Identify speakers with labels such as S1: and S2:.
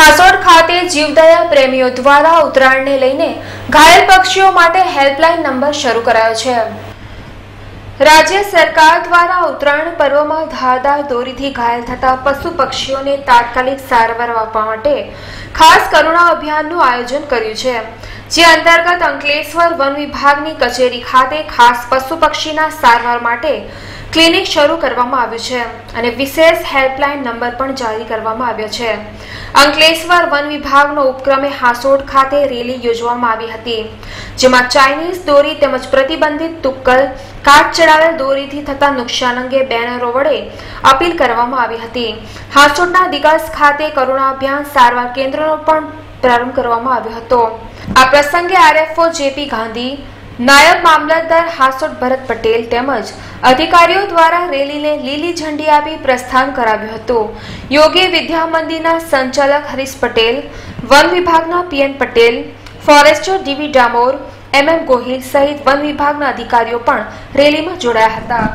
S1: હાસોડ ખાતે જીવદયા પ્રેમીઓ દ્વારા ઉત્તરાયણને લઈને ઘાયલ પક્ષીઓ માટે હેલ્પલાઇન નંબર શરૂ કરાયો છે. રાજ્ય સરકાર દ્વારા ઉત્તરાયણ પર્વમાં ધારદાર દોરીથી ઘાયલ થતા પશુ પક્ષીઓને તાત્કાલિક સારવાર આપવા માટે ખાસ કરુણા અભિયાનનું આયોજન કર્યું છે. જે અંતર્ગત અંકલેશ્વર વન વિભાગની કચેરી ખાતે ખાસ પશુ પક્ષીના સારવાર માટે ક્લિનિક શરૂ કરવામાં આવ્યું છે અને વિશેષ હેલ્પલાઇન નંબર પણ જારી કરવામાં આવ્યો છે. અંકલેશ્વર વન વિભાગનો ઉપક્રમે હાસોડ ખાતે રેલી યોજવામાં આવી હતી, જેમાં ચાઇનીઝ દોરી તેમજ પ્રતિબંધિત તુક્કલ કાટ ચડાવેલ દોરીથી થતા નુકસાન અંગે બેનરો વડે અપીલ કરવામાં આવી હતી. હાસોડના દિગાસ ખાતે કરુણા અભિયાન સારવાર કેન્દ્રનો પણ પ્રારંભ કરવામાં આવ્યો હતો. આ પ્રસંગે આરએફઓ જેપી ગાંધી નાયબ મામલતદાર હાસોટ ભરત પટેલ તેમજ અધિકારીઓ દ્વારા રેલીને લીલી ઝંડી આપી પ્રસ્થાન કરાવ્યું હતું. યોગી વિદ્યા મંદિરના સંચાલક હરીશ પટેલ, વન વિભાગના PN Patel, forester DV Damor MM Gohil સહિત વન વિભાગના અધિકારીઓ પણ રેલીમાં જોડાયા હતા.